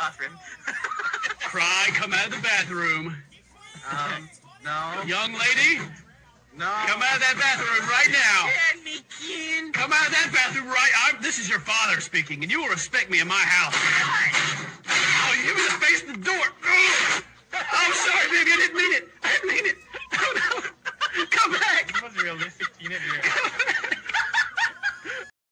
bathroom. Cry, come out of the bathroom. Um, no. Young lady? No. Come out of that bathroom right now. Me, Ken. Come out of that bathroom right. I'm, this is your father speaking, and you will respect me in my house. oh, you the face the door. Oh, I'm sorry, baby. I didn't mean it. I didn't mean it. Oh, no. Come back. This was realistic teenager.